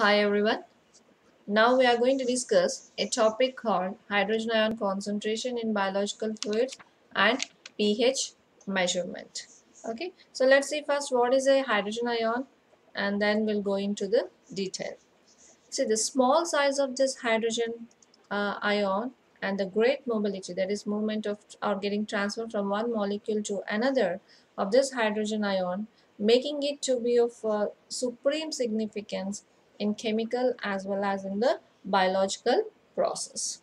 Hi everyone. Now we are going to discuss a topic called hydrogen ion concentration in biological fluids and pH measurement. Okay, so let's see first what is a hydrogen ion and then we'll go into the detail. See the small size of this hydrogen uh, ion and the great mobility that is movement of or getting transferred from one molecule to another of this hydrogen ion making it to be of uh, supreme significance in chemical as well as in the biological process.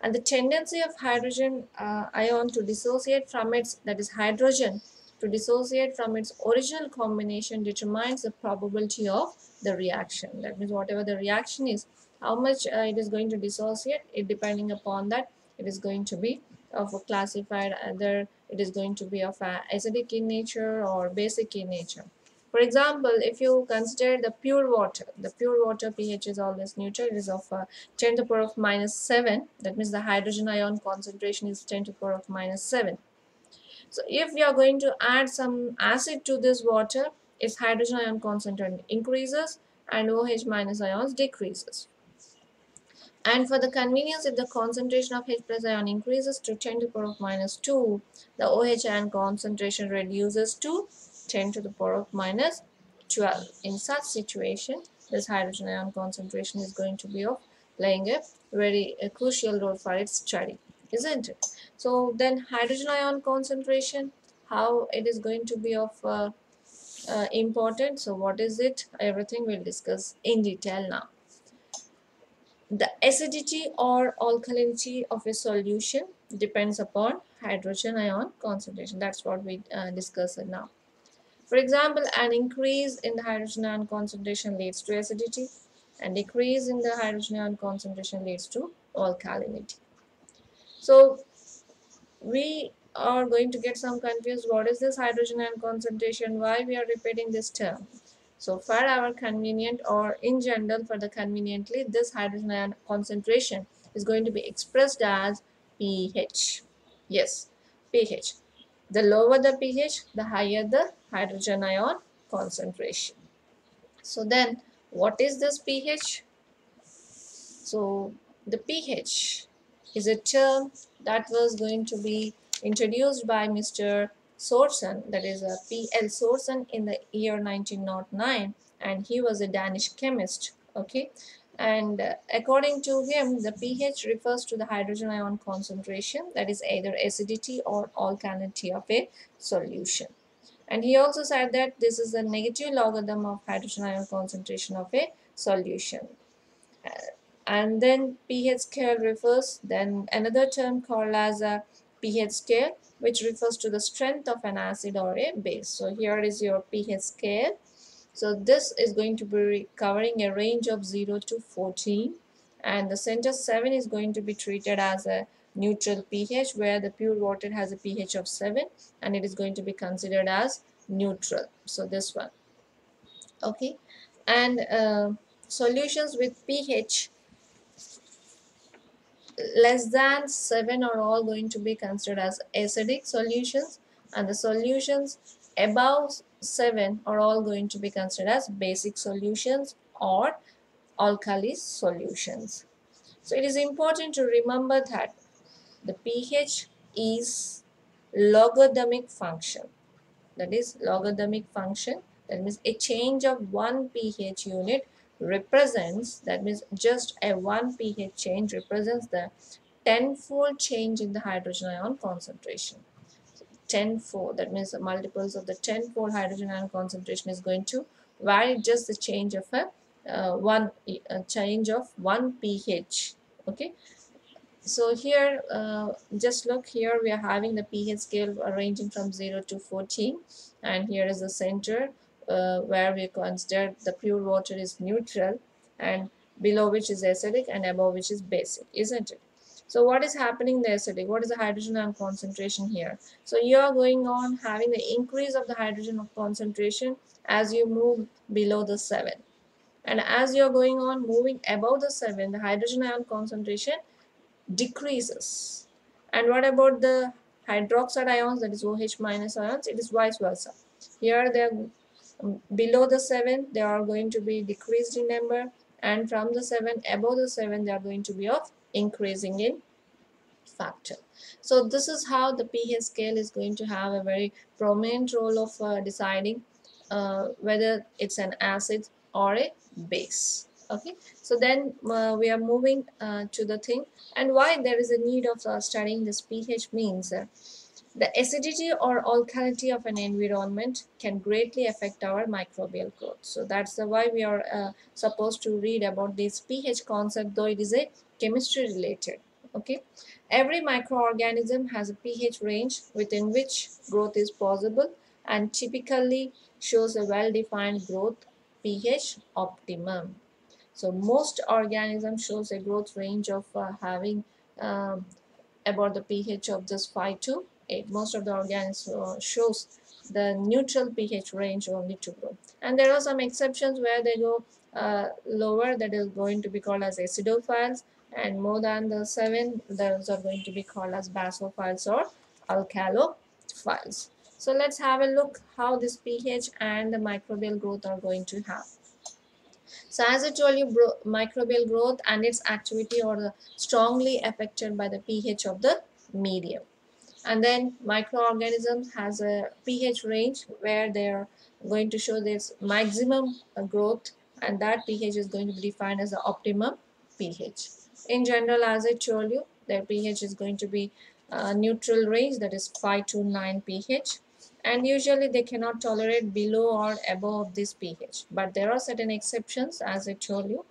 And the tendency of hydrogen uh, ion to dissociate from its, that is hydrogen, to dissociate from its original combination determines the probability of the reaction. That means whatever the reaction is, how much uh, it is going to dissociate, it depending upon that, it is going to be of a classified either it is going to be of acidic in nature or basic in nature. For example, if you consider the pure water, the pure water pH is always neutral. It is of uh, 10 to the power of minus 7. That means the hydrogen ion concentration is 10 to the power of minus 7. So if you are going to add some acid to this water, its hydrogen ion concentration increases and OH minus ions decreases. And for the convenience, if the concentration of H plus ion increases to 10 to the power of minus 2, the OH ion concentration reduces to 10 to the power of minus 12. In such situation, this hydrogen ion concentration is going to be of playing a very a crucial role for its study, isn't it? So then hydrogen ion concentration, how it is going to be of uh, uh, important. So what is it? Everything we'll discuss in detail now. The acidity or alkalinity of a solution depends upon hydrogen ion concentration. That's what we uh, now. For example, an increase in the hydrogen ion concentration leads to acidity and decrease in the hydrogen ion concentration leads to alkalinity. So we are going to get some confused. What is this hydrogen ion concentration? Why we are repeating this term? So for our convenient or in general for the conveniently, this hydrogen ion concentration is going to be expressed as pH. Yes, pH. The lower the pH, the higher the hydrogen ion concentration. So then what is this pH? So the pH is a term that was going to be introduced by Mr. Sorensen, that is a P.L. Sorensen in the year 1909 and he was a Danish chemist, okay. And uh, according to him, the pH refers to the hydrogen ion concentration that is either acidity or alkalinity of a solution. And he also said that this is a negative logarithm of hydrogen ion concentration of a solution. Uh, and then pH scale refers, then another term called as a pH scale which refers to the strength of an acid or a base. So here is your pH scale. So this is going to be covering a range of 0 to 14 and the center 7 is going to be treated as a neutral pH where the pure water has a pH of 7 and it is going to be considered as neutral. So this one. Okay. And uh, solutions with pH less than 7 are all going to be considered as acidic solutions and the solutions above 7 are all going to be considered as basic solutions or alkali solutions. So it is important to remember that the pH is logarithmic function. That is logarithmic function. That means a change of one pH unit represents, that means just a 1 pH change represents the tenfold change in the hydrogen ion concentration. Tenfold, that means the multiples of the tenfold hydrogen ion concentration is going to vary just the change of a uh, one a change of 1 pH. Okay. So here, uh, just look here, we are having the pH scale ranging from 0 to 14 and here is the center uh, where we consider the pure water is neutral and below which is acidic and above which is basic, isn't it? So what is happening in the acidic? What is the hydrogen ion concentration here? So you are going on having the increase of the hydrogen of concentration as you move below the 7. And as you are going on moving above the 7, the hydrogen ion concentration decreases. And what about the hydroxide ions, that is OH minus ions? It is vice versa. Here they are um, below the 7 they are going to be decreased in number and from the 7 above the 7 they are going to be of increasing in factor. So this is how the pH scale is going to have a very prominent role of uh, deciding uh, whether it's an acid or a base. Okay, so then uh, we are moving uh, to the thing and why there is a need of uh, studying this pH means uh, the acidity or alkalinity of an environment can greatly affect our microbial growth. So that's why we are uh, supposed to read about this pH concept though it is a chemistry related. Okay, every microorganism has a pH range within which growth is possible and typically shows a well-defined growth pH optimum. So most organisms shows a growth range of uh, having um, about the pH of this 5 to 8. Most of the organisms uh, shows the neutral pH range only to grow. And there are some exceptions where they go uh, lower that is going to be called as acidophiles and more than the 7 those are going to be called as basophiles or alkalophiles. So let's have a look how this pH and the microbial growth are going to have. So as I told you, microbial growth and its activity are strongly affected by the pH of the medium. And then microorganisms has a pH range where they are going to show this maximum growth and that pH is going to be defined as the optimum pH. In general, as I told you, their pH is going to be a neutral range that is 5 to 9 pH. And usually they cannot tolerate below or above this pH but there are certain exceptions as I told you.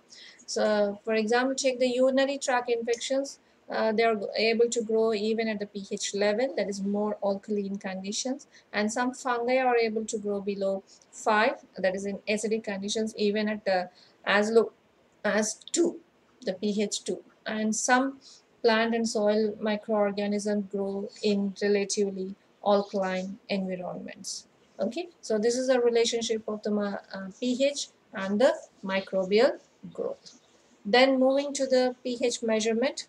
So for example check the urinary tract infections uh, they are able to grow even at the pH level that is more alkaline conditions and some fungi are able to grow below 5 that is in acidic conditions even at uh, as low as 2 the pH 2 and some plant and soil microorganisms grow in relatively alkaline environments. Okay, so this is a relationship of the uh, pH and the microbial growth. Then moving to the pH measurement.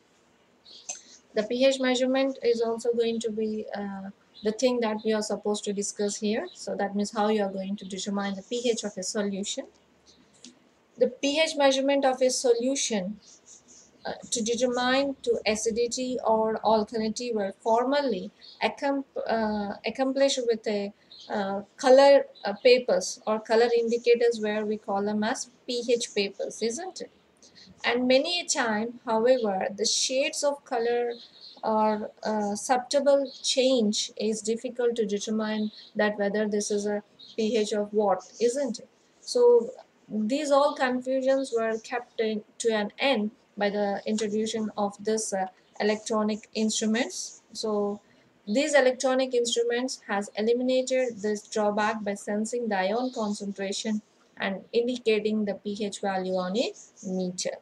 The pH measurement is also going to be uh, the thing that we are supposed to discuss here. So that means how you are going to determine the pH of a solution. The pH measurement of a solution uh, to determine to acidity or alkalinity were formerly uh, accomplished with a uh, color uh, papers or color indicators where we call them as pH papers, isn't it? And many a time, however, the shades of color or uh, subtle change is difficult to determine that whether this is a pH of what, isn't it? So these all confusions were kept in, to an end by the introduction of this uh, electronic instruments. So these electronic instruments has eliminated this drawback by sensing the ion concentration and indicating the pH value on a meter.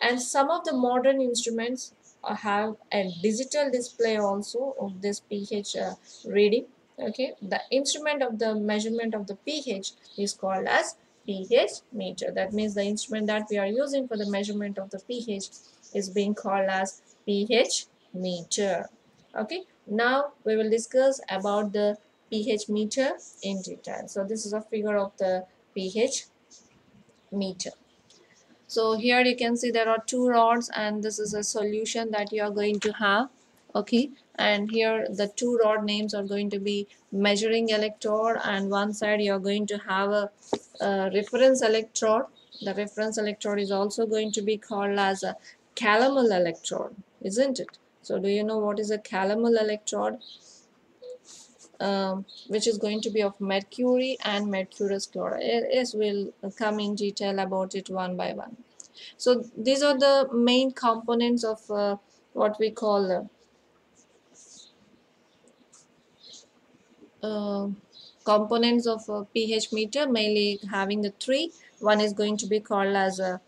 And some of the modern instruments uh, have a digital display also of this pH uh, reading. Okay, the instrument of the measurement of the pH is called as pH meter. That means the instrument that we are using for the measurement of the pH is being called as pH meter. Okay, now we will discuss about the pH meter in detail. So this is a figure of the pH meter. So here you can see there are two rods and this is a solution that you are going to have. Okay, and here the two rod names are going to be measuring electrode and one side you are going to have a uh, reference electrode the reference electrode is also going to be called as a calomel electrode isn't it so do you know what is a calomel electrode um, which is going to be of mercury and mercurous chloride. We'll come in detail about it one by one. So these are the main components of uh, what we call uh, uh, components of a pH meter mainly having the three. One is going to be called as a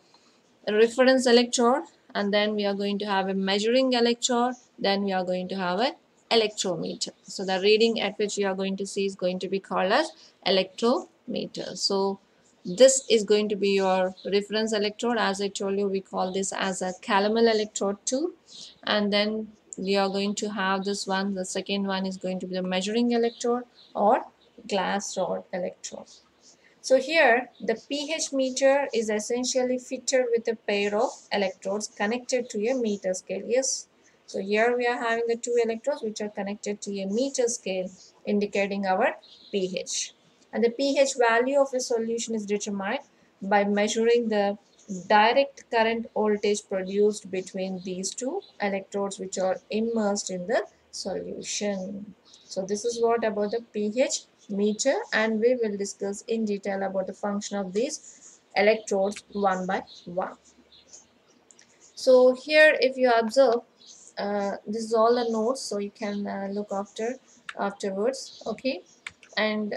reference electrode and then we are going to have a measuring electrode then we are going to have a electrometer so the reading at which you are going to see is going to be called as electrometer so this is going to be your reference electrode as I told you we call this as a calomel electrode too and then we are going to have this one the second one is going to be the measuring electrode or glass rod electrode. So here the pH meter is essentially fitted with a pair of electrodes connected to a meter scale. Yes. So here we are having the two electrodes which are connected to a meter scale indicating our pH. And the pH value of a solution is determined by measuring the direct current voltage produced between these two electrodes which are immersed in the solution. So this is what about the pH meter and we will discuss in detail about the function of these electrodes one by one. So here if you observe uh, this is all the notes so you can uh, look after afterwards okay? And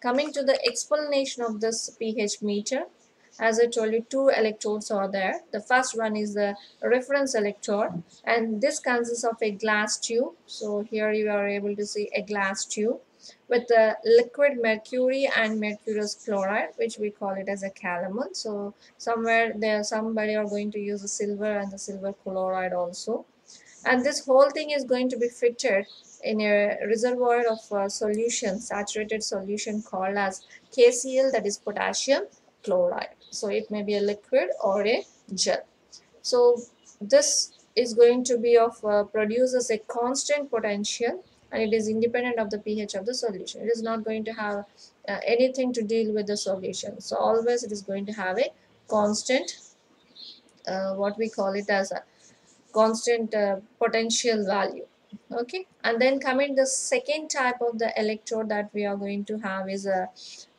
coming to the explanation of this pH meter as I told you two electrodes are there. The first one is the reference electrode and this consists of a glass tube. So here you are able to see a glass tube with the liquid mercury and mercurous chloride which we call it as a calomel so somewhere there somebody are going to use the silver and the silver chloride also and this whole thing is going to be fitted in a reservoir of uh, solution saturated solution called as KCl that is potassium chloride so it may be a liquid or a gel so this is going to be of uh, produces a constant potential and it is independent of the pH of the solution. It is not going to have uh, anything to deal with the solution. So always it is going to have a constant, uh, what we call it as a constant uh, potential value. Okay, and then coming the second type of the electrode that we are going to have is a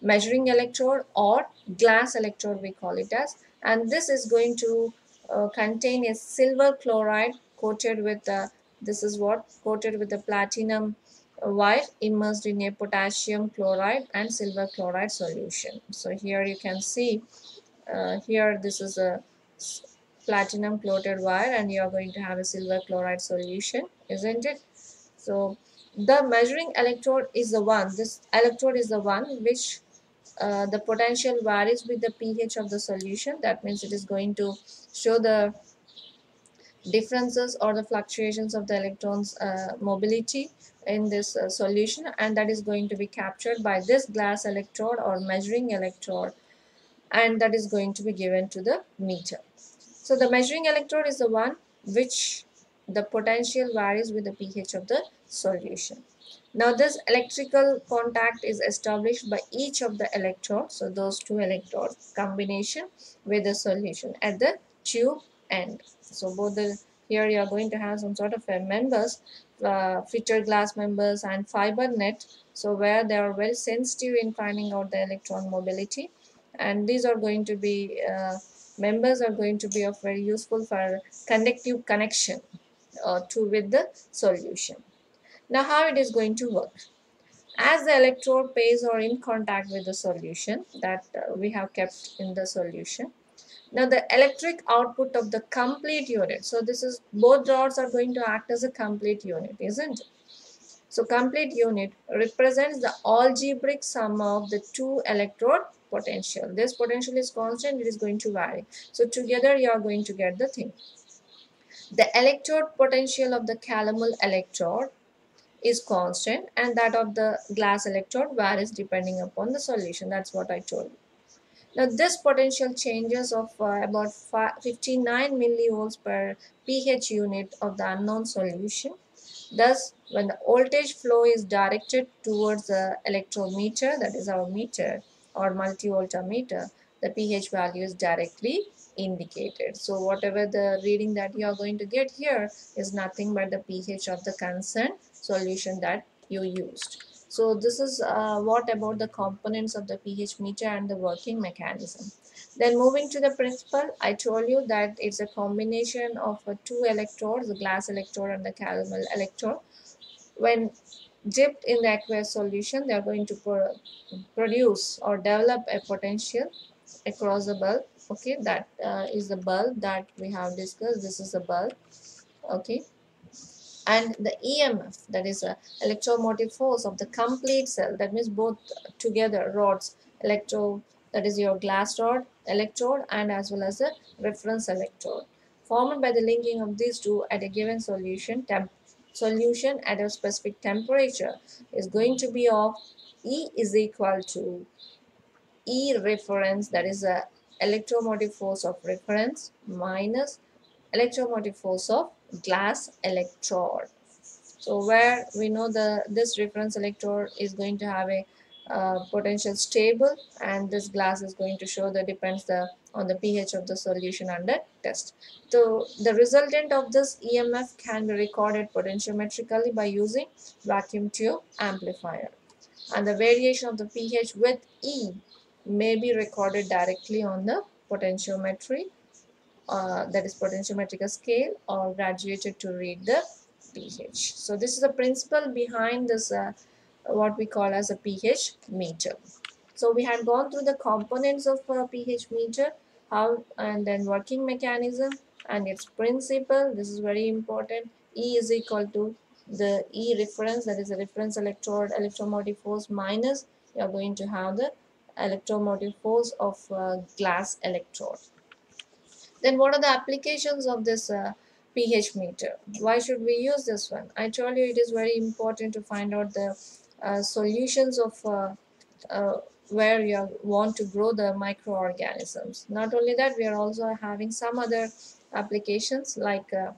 measuring electrode or glass electrode we call it as and this is going to uh, contain a silver chloride coated with uh, this is what coated with the platinum wire immersed in a potassium chloride and silver chloride solution. So here you can see uh, here this is a platinum coated wire and you are going to have a silver chloride solution isn't it? So the measuring electrode is the one this electrode is the one which uh, the potential varies with the pH of the solution that means it is going to show the differences or the fluctuations of the electrons uh, mobility in this uh, solution and that is going to be captured by this glass electrode or measuring electrode and that is going to be given to the meter. So the measuring electrode is the one which the potential varies with the pH of the solution. Now this electrical contact is established by each of the electrodes. So those two electrodes combination with the solution at the tube end. So both the here you are going to have some sort of members, uh, glass members and fiber net. So where they are very sensitive in finding out the electron mobility. And these are going to be, uh, members are going to be of very useful for conductive connection uh, to with the solution. Now how it is going to work? As the electrode pays or in contact with the solution that uh, we have kept in the solution, now the electric output of the complete unit. So this is both rods are going to act as a complete unit, isn't it? So complete unit represents the algebraic sum of the two electrode potential. This potential is constant, it is going to vary. So together you are going to get the thing. The electrode potential of the calomel electrode is constant and that of the glass electrode varies depending upon the solution. That's what I told you. Now this potential changes of uh, about 59 millivolts per pH unit of the unknown solution. Thus, when the voltage flow is directed towards the electrometer, that is our meter or multivoltmeter, the pH value is directly indicated. So whatever the reading that you are going to get here is nothing but the pH of the concerned solution that you used. So this is uh, what about the components of the pH meter and the working mechanism. Then moving to the principle, I told you that it's a combination of uh, two electrodes, the glass electrode and the calomel electrode. When dipped in the aqueous solution, they are going to pro produce or develop a potential across the bulb. Okay, that uh, is the bulb that we have discussed. This is the bulb. Okay, and the EMF that is a electromotive force of the complete cell that means both together rods electro that is your glass rod electrode and as well as the reference electrode formed by the linking of these two at a given solution temp solution at a specific temperature is going to be of E is equal to E reference that is a electromotive force of reference minus electromotive force of glass electrode. So where we know the this reference electrode is going to have a uh, potential stable and this glass is going to show the depends the on the pH of the solution under test. So the resultant of this EMF can be recorded potentiometrically by using vacuum tube amplifier and the variation of the pH with E may be recorded directly on the potentiometry uh, that is potentiometric scale or graduated to read the pH. So this is the principle behind this uh, what we call as a pH meter. So we had gone through the components of a pH meter how and then working mechanism and its principle this is very important E is equal to the E reference that is the reference electrode electromotive force minus you are going to have the electromotive force of uh, glass electrode. Then what are the applications of this uh, pH meter? Why should we use this one? I told you it is very important to find out the solutions of uh, uh, where you want to grow the microorganisms. Not only that, we are also having some other applications like uh,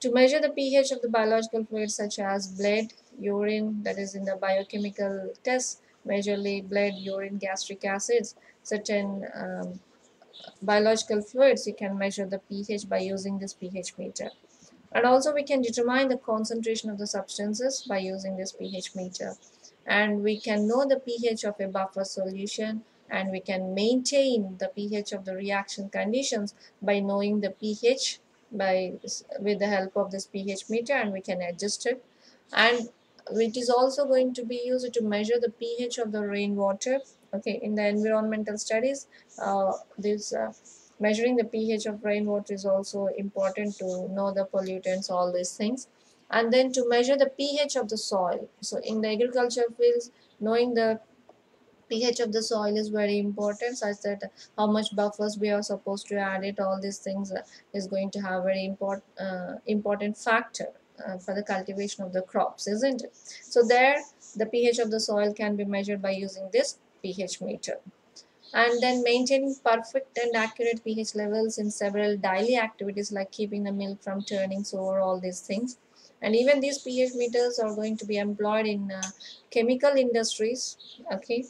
to measure the pH of the biological fluids such as blood, urine, that is in the biochemical tests, majorly blood, urine, gastric acids, certain um, biological fluids, you can measure the pH by using this pH meter. And also we can determine the concentration of the substances by using this pH meter. And we can know the pH of a buffer solution and we can maintain the pH of the reaction conditions by knowing the pH by with the help of this pH meter and we can adjust it and it is also going to be used to measure the pH of the rainwater okay in the environmental studies uh, this uh, measuring the pH of rainwater is also important to know the pollutants all these things. And then to measure the pH of the soil. So in the agriculture fields knowing the pH of the soil is very important such that how much buffers we are supposed to add it all these things uh, is going to have very important uh, important factor uh, for the cultivation of the crops isn't it? So there the pH of the soil can be measured by using this pH meter and then maintaining perfect and accurate pH levels in several daily activities like keeping the milk from turning sour all these things. And even these pH meters are going to be employed in uh, chemical industries okay?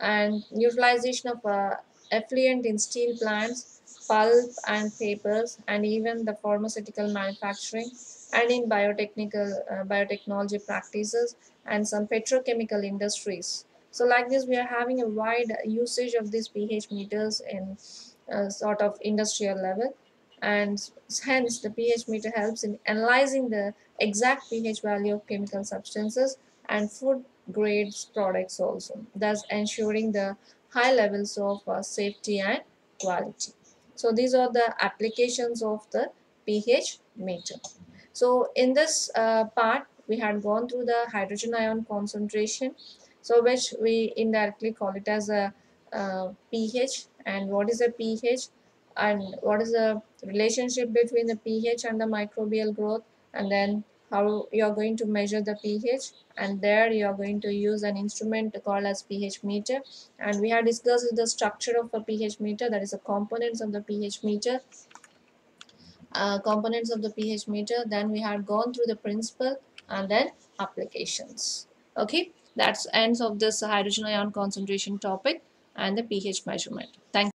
And utilization of uh, effluent in steel plants pulp and papers and even the pharmaceutical manufacturing and in biotechnical uh, biotechnology practices and some petrochemical industries so like this we are having a wide usage of these pH meters in uh, sort of industrial level. And hence the pH meter helps in analyzing the exact pH value of chemical substances and food grades products also thus ensuring the high levels of uh, safety and quality. So these are the applications of the pH meter. So in this uh, part we had gone through the hydrogen ion concentration so which we indirectly call it as a uh, pH and what is a pH and what is the relationship between the pH and the microbial growth? And then how you are going to measure the pH and there you are going to use an instrument called as pH meter. And we have discussed the structure of a pH meter that is the components of the pH meter. Uh, components of the pH meter. Then we have gone through the principle and then applications. Okay that's ends of this hydrogen ion concentration topic and the pH measurement. Thank